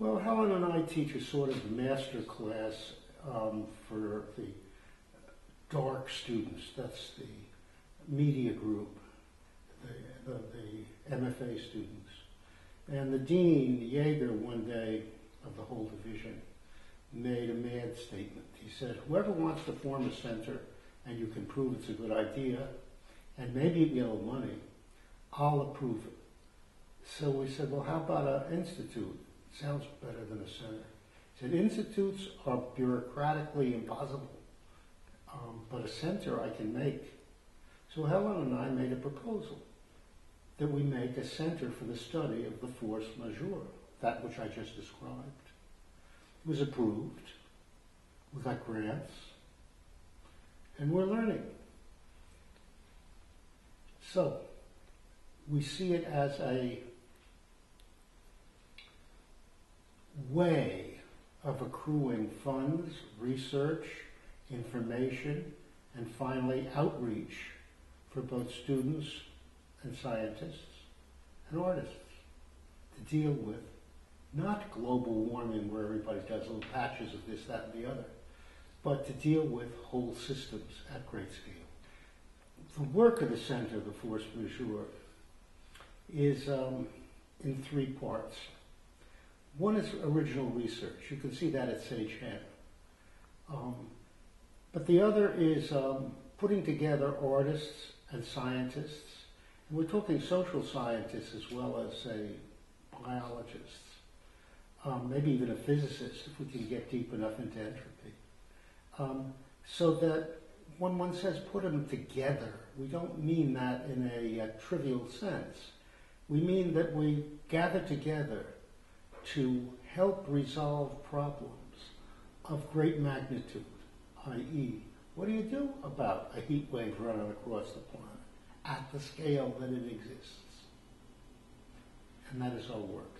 Helen and I teach a sort of master class um, for the DARC students. That's the media group, the, the, the MFA students. And the dean, Yager, one day of the whole division, made a mad statement. He said, whoever wants to form a center and you can prove it's a good idea, and maybe you get a little money, I'll approve it. So we said, well, how about an institute? Sounds better than a center. Said, institutes are bureaucratically impossible, um, but a center I can make. So Helen and I made a proposal that we make a center for the study of the force majeure, that which I just described. It was approved. We got grants. And we're learning. So, we see it as a way of accruing funds, research, information, and finally outreach for both students and scientists and artists to deal with not global warming where everybody does little patches of this, that, and the other, but to deal with whole systems at great scale. The work of the Center, the Force Majeure, is um, in three parts. One is original research. You can see that at Sagehen. Um, but the other is um, putting together artists and scientists. And we're talking social scientists as well as, say, biologists. Um, maybe even a physicist if we can get deep enough into entropy. Um, so that when one says put them together, we don't mean that in a, a trivial sense. We mean that we gather together to help resolve problems of great magnitude, i.e., what do you do about a heat wave running across the planet at the scale that it exists? And that is our work.